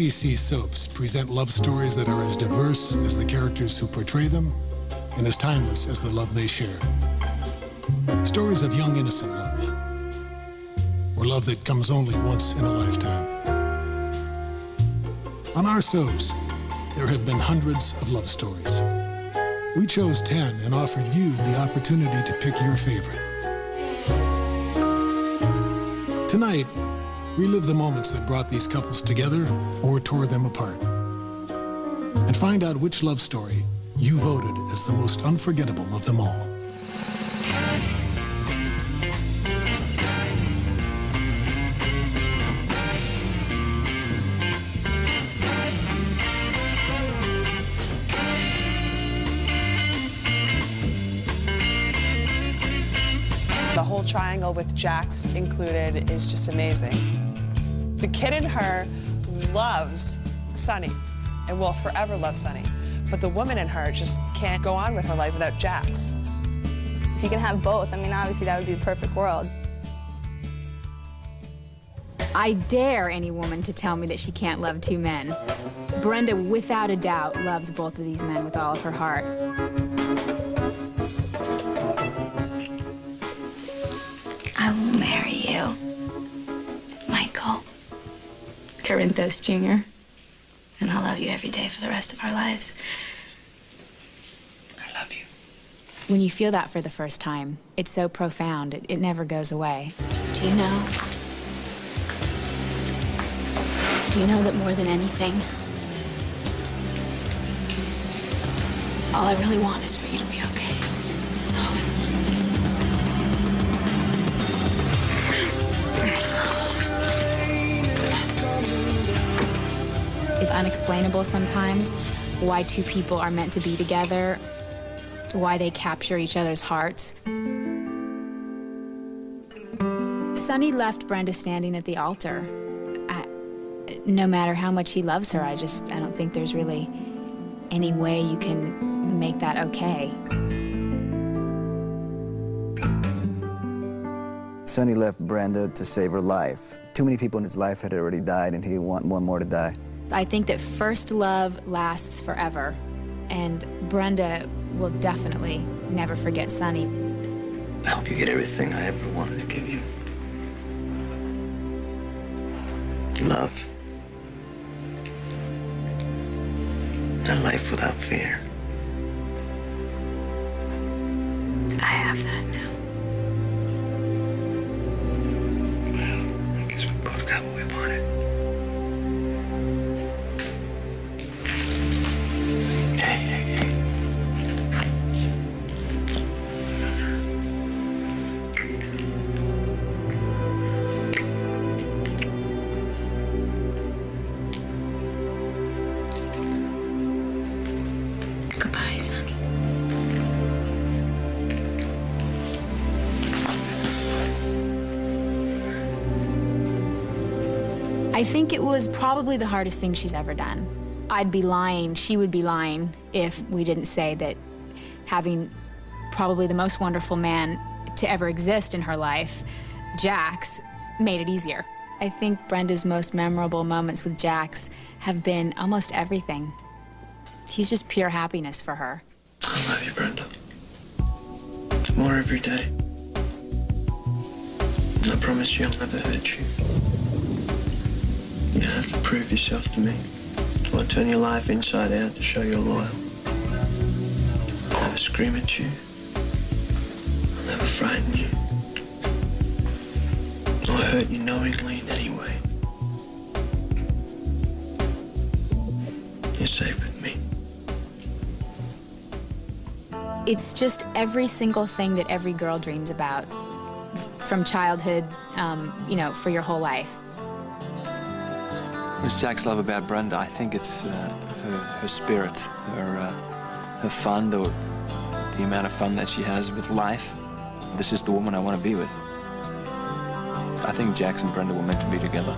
ABC soaps present love stories that are as diverse as the characters who portray them and as timeless as the love they share. Stories of young, innocent love, or love that comes only once in a lifetime. On our soaps, there have been hundreds of love stories. We chose 10 and offered you the opportunity to pick your favorite. Tonight, relive the moments that brought these couples together or tore them apart. And find out which love story you voted as the most unforgettable of them all. The whole triangle with Jax included is just amazing. The kid in her loves Sonny and will forever love Sonny. But the woman in her just can't go on with her life without Jax. If you can have both, I mean, obviously that would be the perfect world. I dare any woman to tell me that she can't love two men. Brenda, without a doubt, loves both of these men with all of her heart. Corinthos Jr., and I'll love you every day for the rest of our lives. I love you. When you feel that for the first time, it's so profound, it, it never goes away. Do you know? Do you know that more than anything, all I really want is for you to be okay? Unexplainable sometimes why two people are meant to be together, why they capture each other's hearts. Sonny left Brenda standing at the altar. I, no matter how much he loves her, I just, I don't think there's really any way you can make that okay. Sonny left Brenda to save her life. Too many people in his life had already died, and he didn't want one more to die. I think that first love lasts forever, and Brenda will definitely never forget Sonny. I hope you get everything I ever wanted to give you. Love. A life without fear. I have that now. Goodbye. I think it was probably the hardest thing she's ever done. I'd be lying, she would be lying, if we didn't say that having probably the most wonderful man to ever exist in her life, Jax, made it easier. I think Brenda's most memorable moments with Jax have been almost everything. He's just pure happiness for her. I love you, Brenda. More every day. And I promise you I'll never hurt you. You have to prove yourself to me. I'll turn your life inside out to show you're loyal. I'll never scream at you. I'll never frighten you. Or hurt you knowingly in any way. You're safe It's just every single thing that every girl dreams about from childhood, um, you know, for your whole life. What's Jax love about Brenda? I think it's uh, her, her spirit, her, uh, her fun, the, the amount of fun that she has with life. This is the woman I want to be with. I think Jax and Brenda were meant to be together.